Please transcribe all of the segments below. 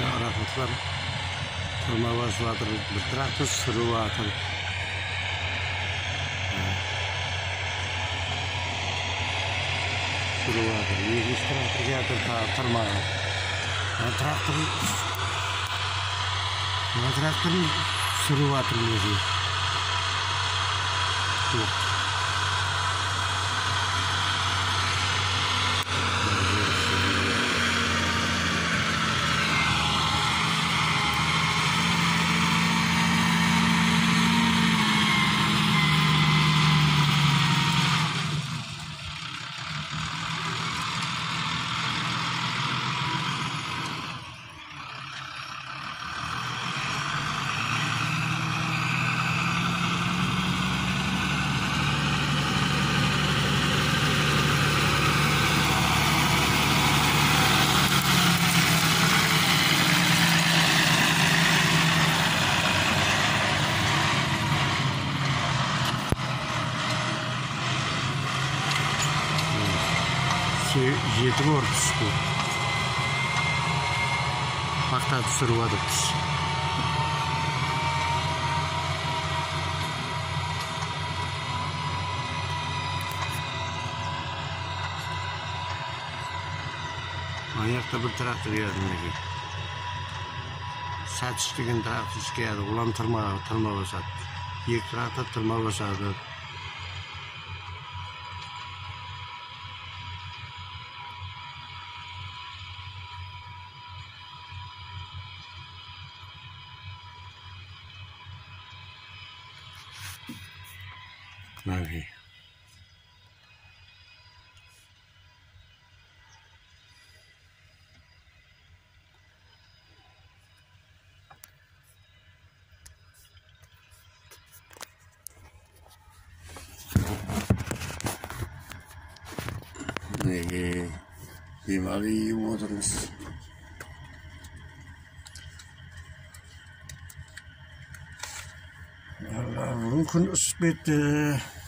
rahmatlar turmavazladir bir traktor surivatir surivatir yuz traktorgadir tirma traktor traktor surivatir o'zi yo'q и творчеству мақтан түсіріп жатырмыз ана жақта бір трактор келеді мінекей сәтіш деген трактор келеді оған тырма тырма басады екі трактор тырма басады ビバリー・ウォードです。のすべて。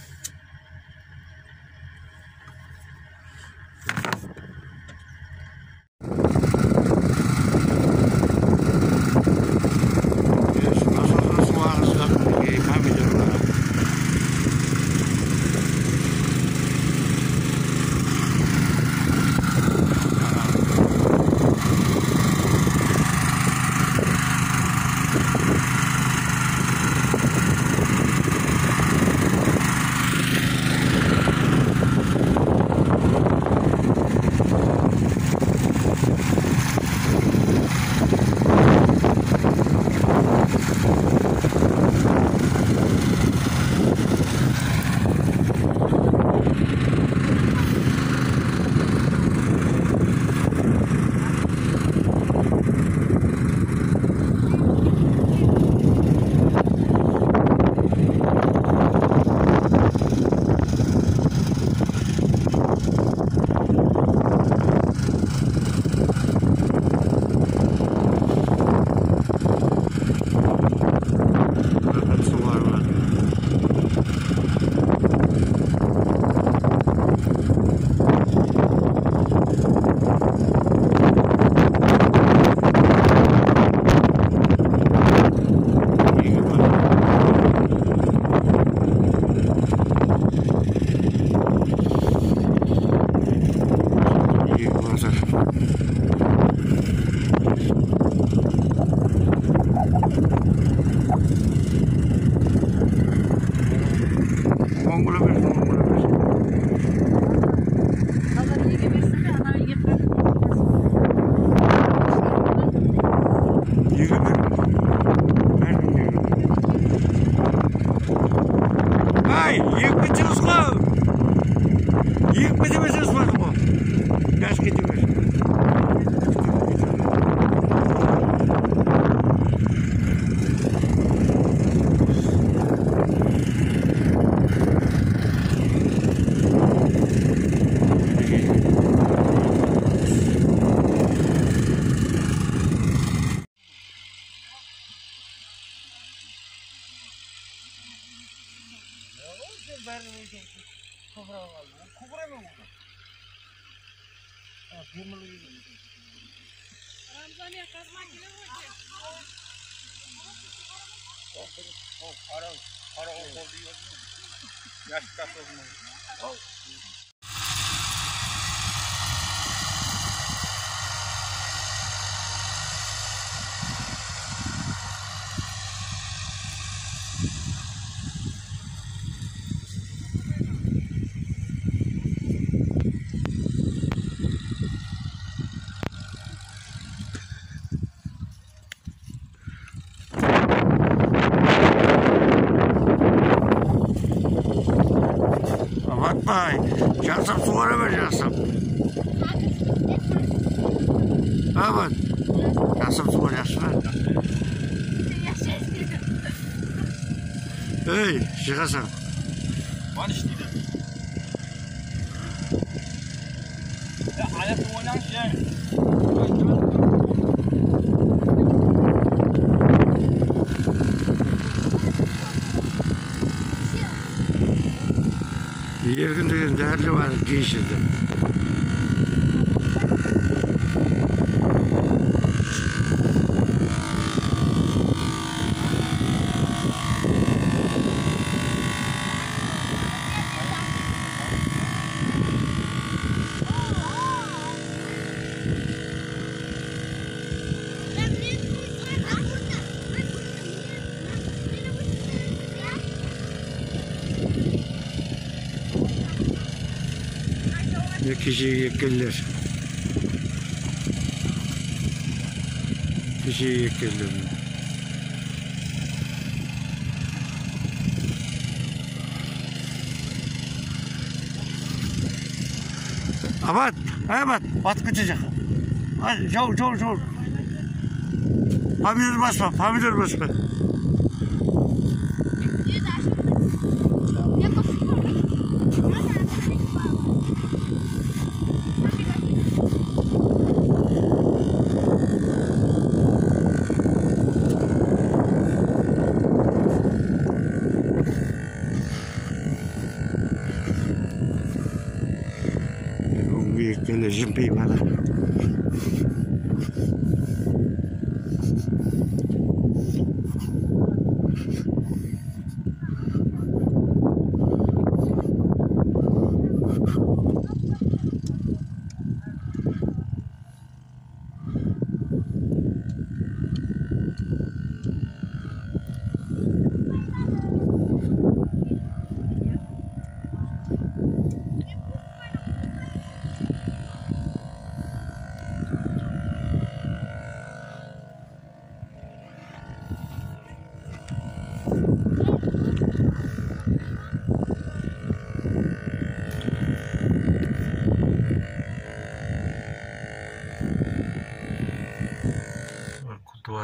खोबरे में होगा रमजान एक कदमा किलो होते ओ ओ खरो खरो ओ बोलियो यास्का तो ओ жығасың іш дейді аяқпен ойнаңызшы еркін деген дәрілі бар гейшерде Kişiyi yıkılır. Kişiyi yıkılır. Abat, abat, bat kaçacak. Hadi, çabuk, çabuk, çabuk. Pamir basma, pamir basma. jumpi malam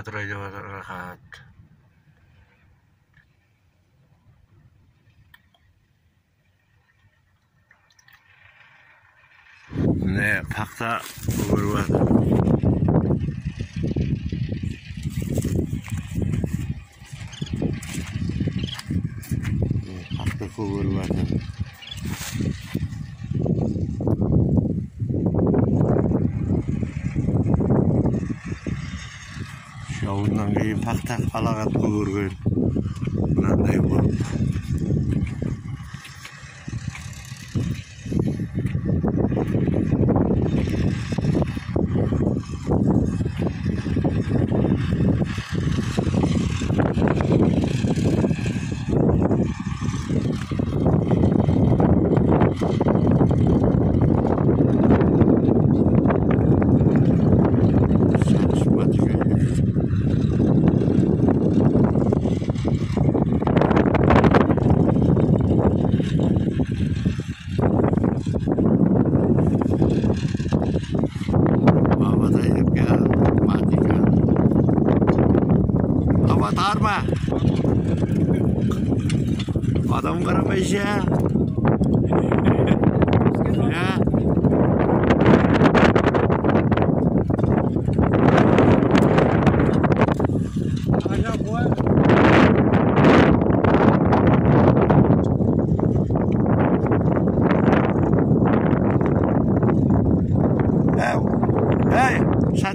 warahmatullahi wabarakatuh 네 taraftan falan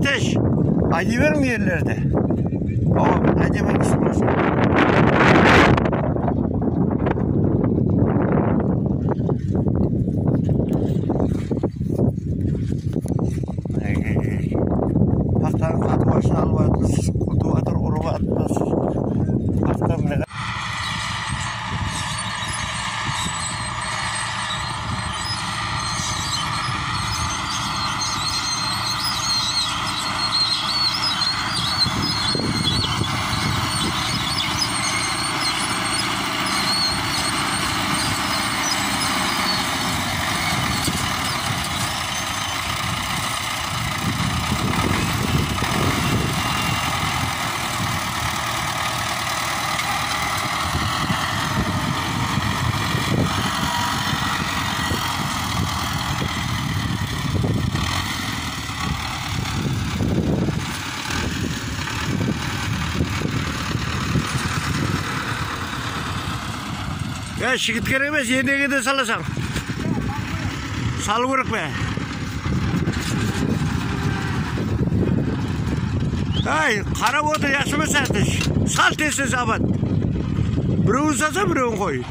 ateş. Acı vermiyor yerlerde. Ama acaba bir е жігіт керек емес енеге де саласың салу керек пе әй қарап отыр жақсы ма сәті сал тез тез абат біреуін салса біреуін қой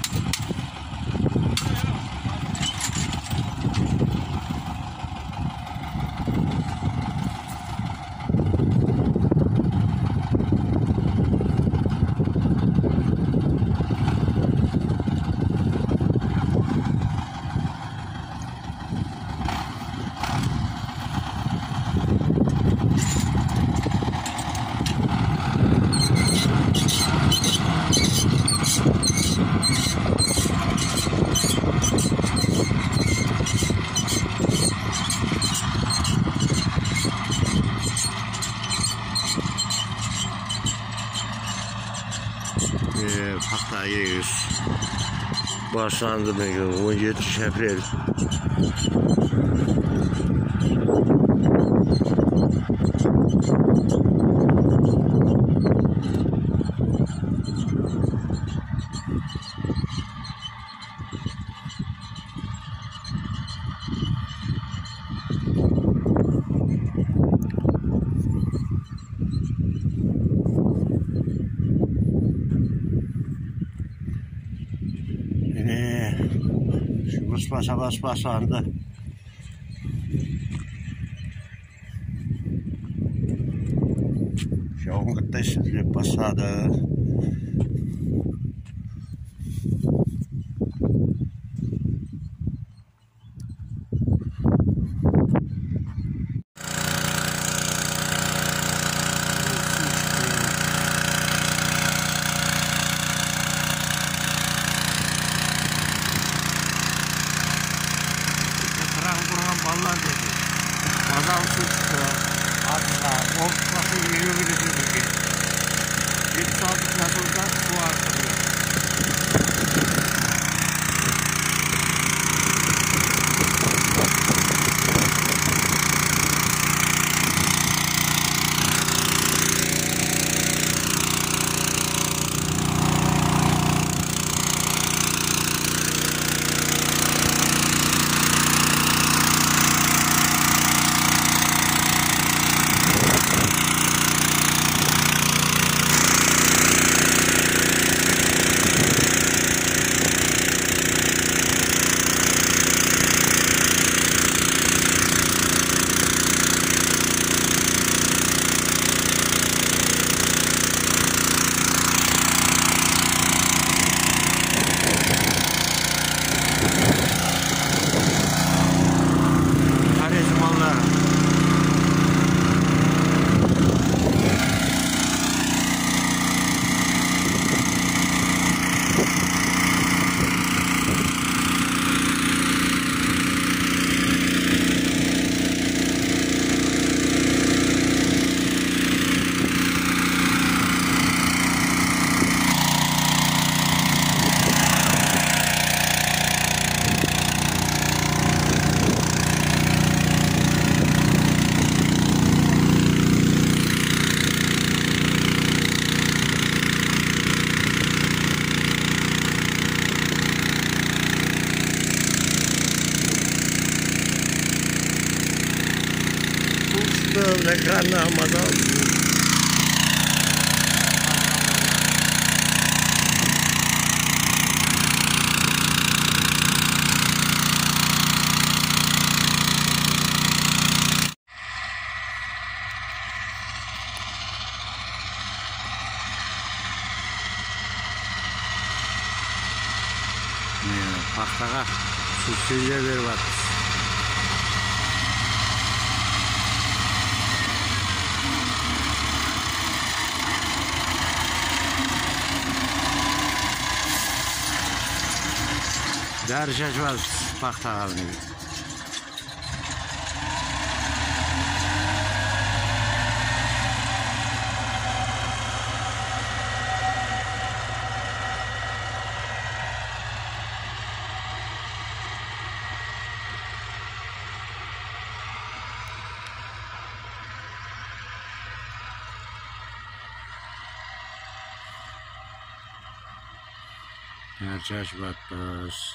başlandığına görə 17 şəfir Baş né? ne karnamadan paxtaga suv Держать вас пахтарными. Judge Rutgers.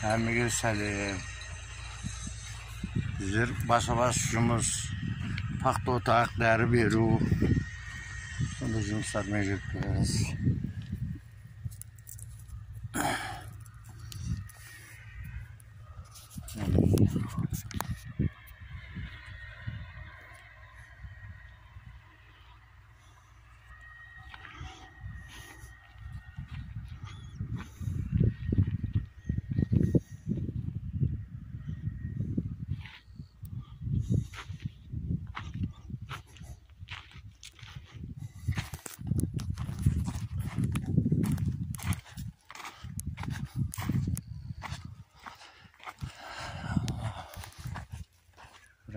Hem Gülselim. Zir basa basışımız. Pakta otak der bir ruh. Bunu cümsar mevcut biraz.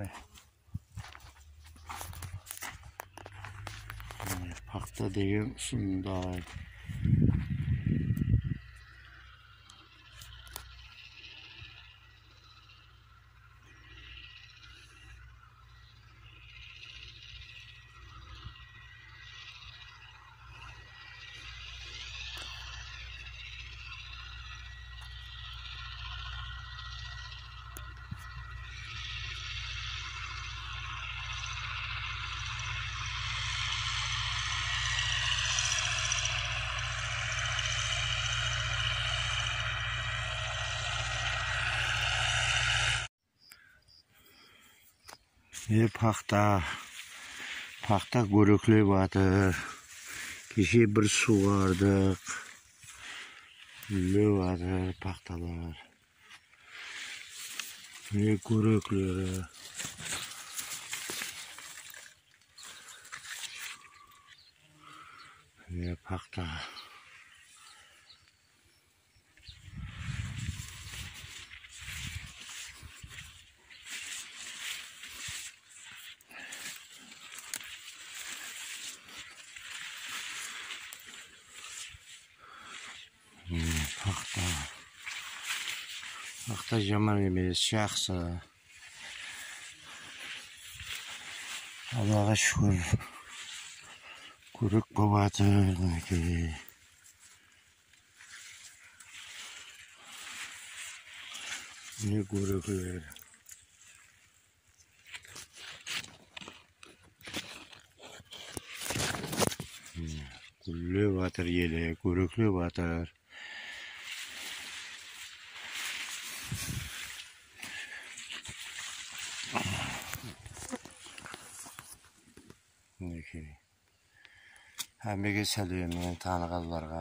Şöyle. Parkta değil, sundar. е пақта пақта көрөклеп жатыр кеше бір суғардық үлеп жатыр пақталар міне көрөклері міне пақта Жаман емес, жақсы Аллаға шүкір көрік жатыр мінекей міне көріклер батыр елі көріклі батыр әмеге сәлем таңығаларға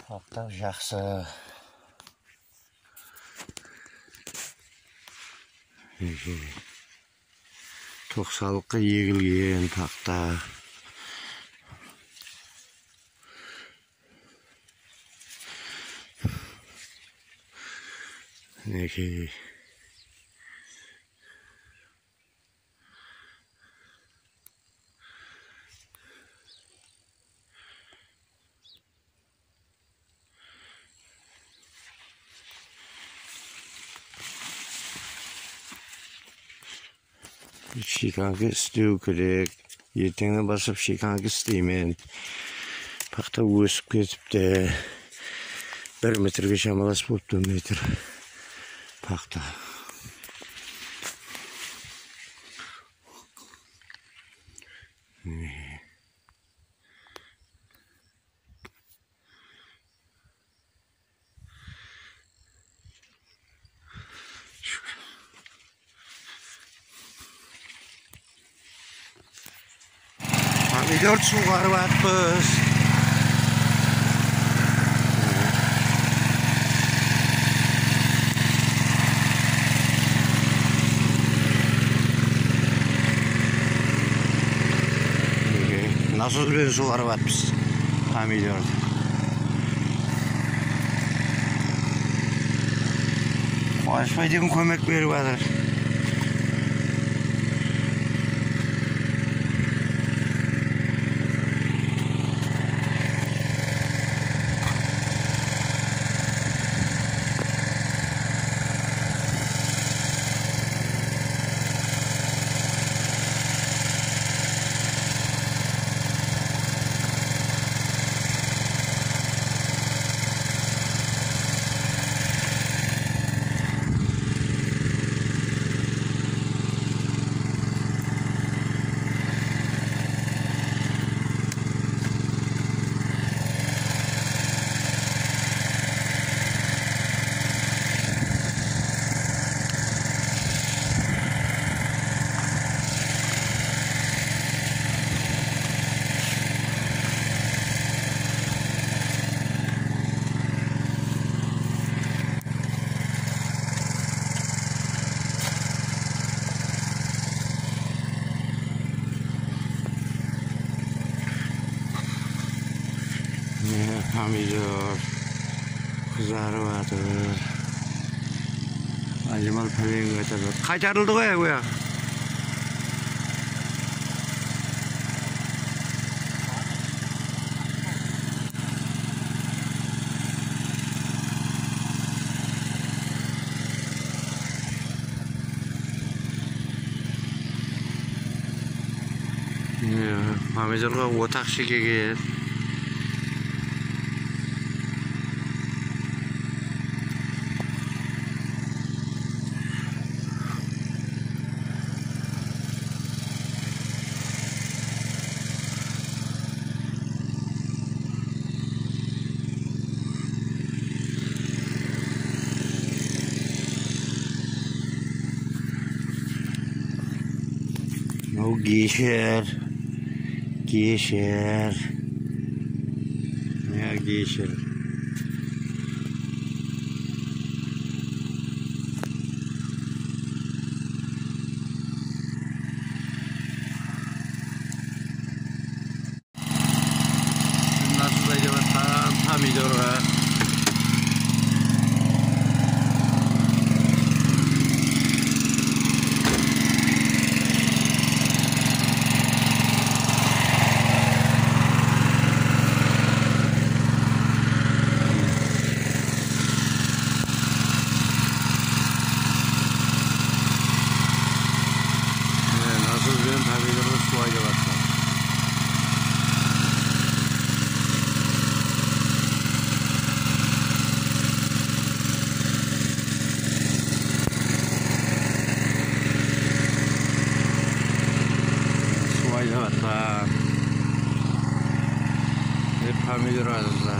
танығанларға жақсы тоқсалыққа егілген тақта Некей. шиканғы істеу керек ертеңнен басып шиканғы істеймін пақта өсіп кетіпті бір метрге шамалас болыпты метр пақта суғарып жатпыз насоспен суғарып жатпыз помидорды қуанышбай деген көмек беріп жатыр میار қызарыватыр ажымал қайтарылды ғой ояқ мамедорға отақ шекеген ये शेर ये शेर ये शेर camii razna.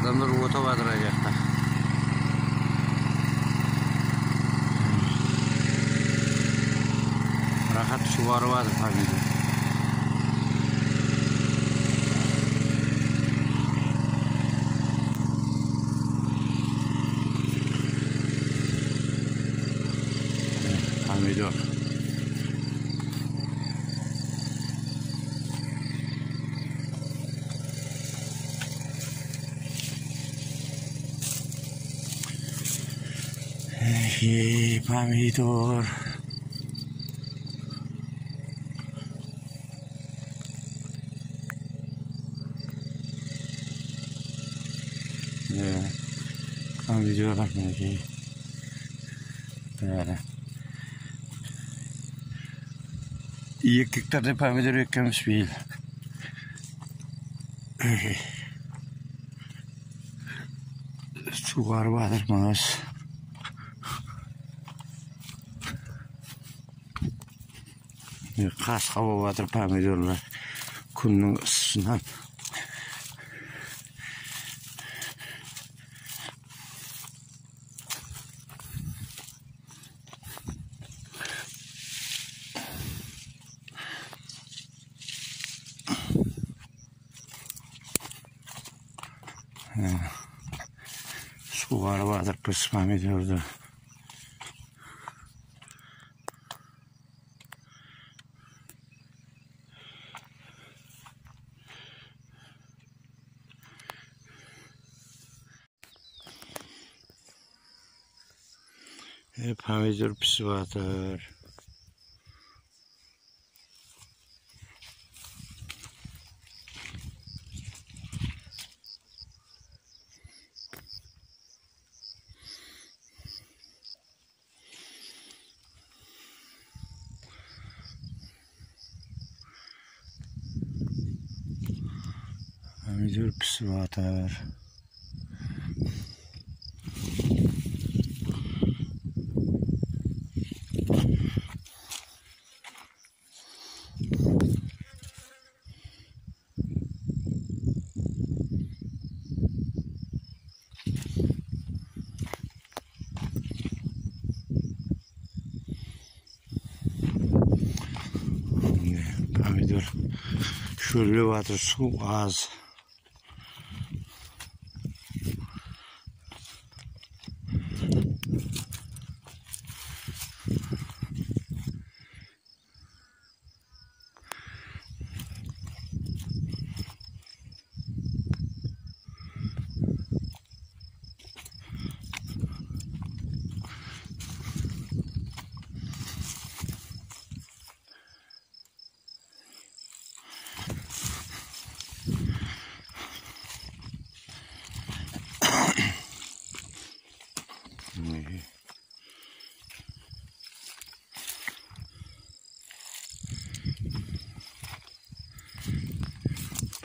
Adamlar ota batıracaklar. Rahat suvarı vardır tabii. Adam iyi olur. Tam videoya bakmıyor ki. Böyle. Yıkıkta depamedir yıkılmış bir yıl. Öyle. Ee, Su var bağırmaz. қасқа болып жатыр помидорлар күннің ысысынан э, суғарып жатырмыз помидорды Aydır pisi batar. Aydır шөлі батыр су аз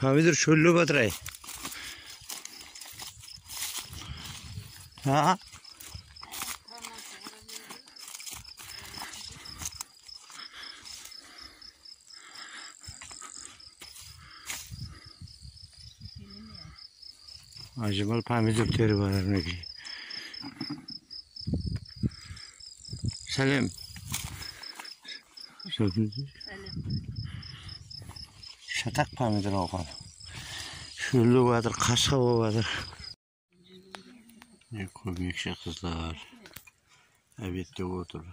আমি তোর শৈল্য পাত্রায় হ্যাঁ Acaba pamir teri var örneği. Selam. Selam. шатақ помидор алған шөліп жатыр қасқа болып жатыр көмекші қыздар әбеттеп отыр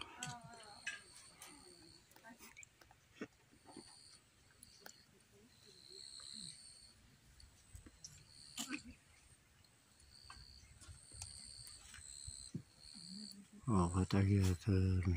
Ағат әкеліп жатыр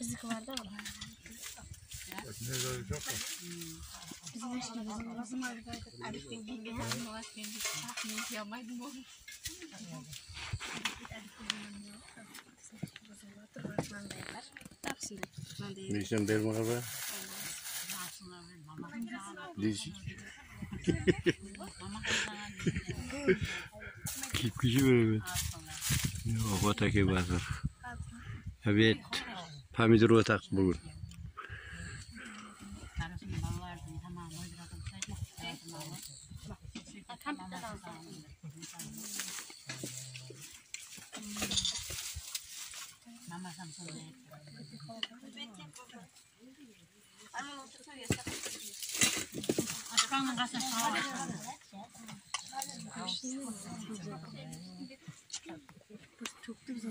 Bizlik vardı ama. Ne zor çok var. Bizim işte bizim bizim arkadaşlar. Artık bir hem var hem de tahmin yapmaydım onu. Ne işlem der mi abi? Кипкиживэрэвэт. Яа, вот такие базар. Обед. Помидор вот так бүгін. Мама сам сам. Ама вот это я Kanın kasına sağlık. Çok güzel.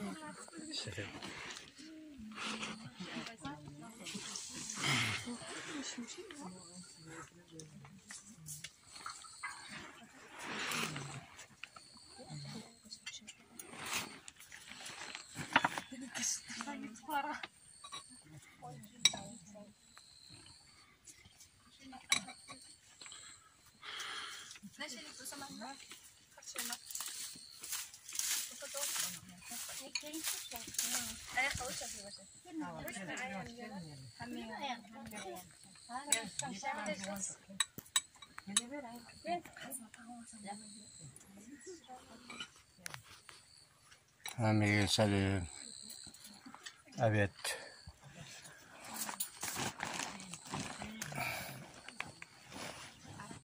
mais ça le... avait